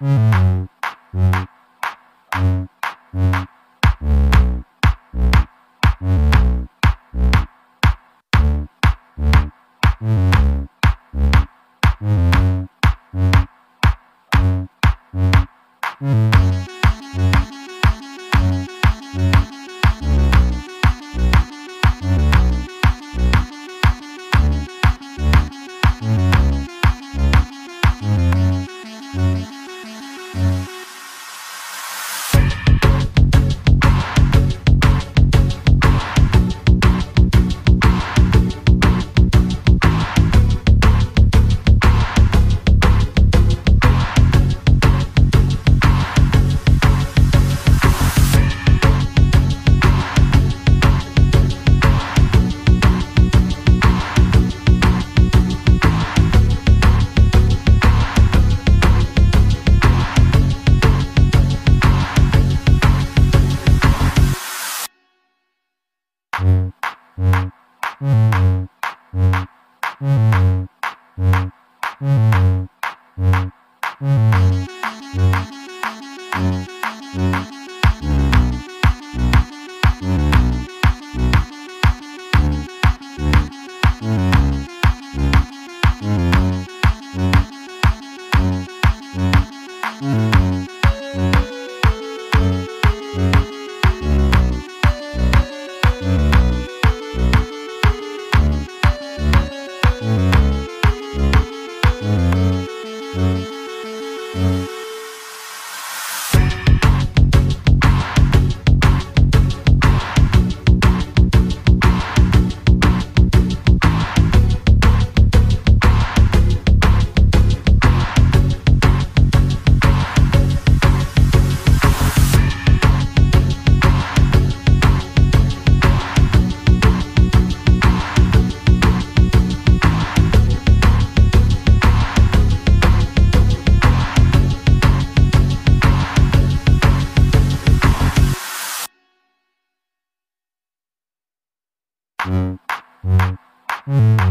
Mm-hmm. Mm-hmm.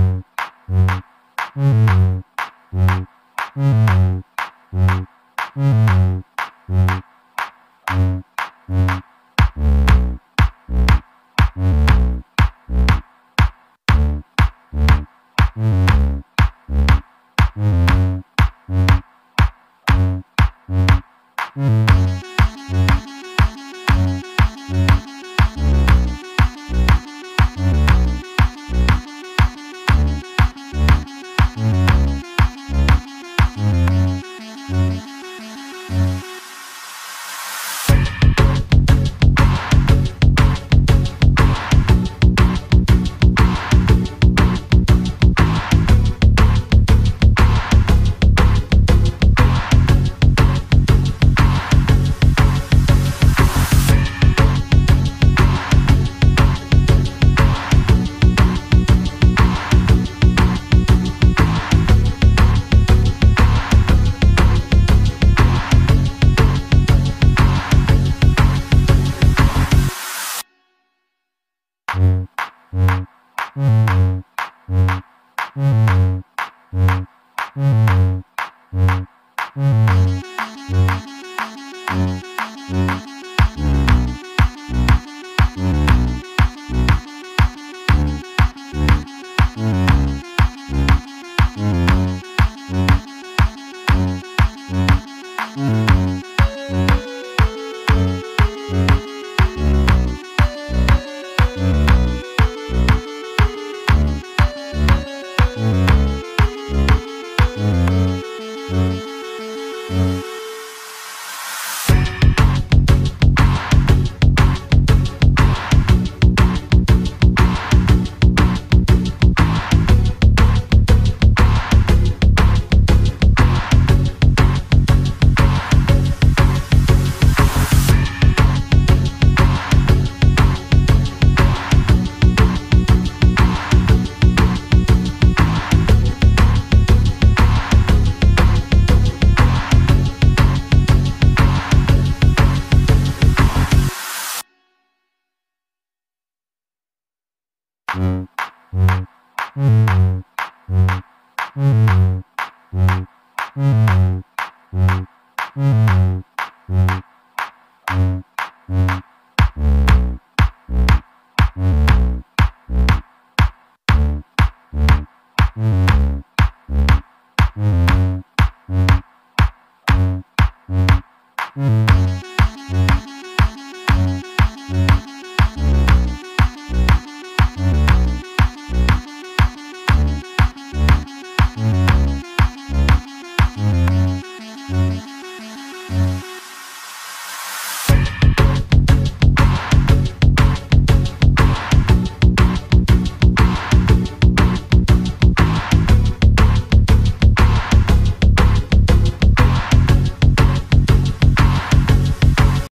Mm-hmm.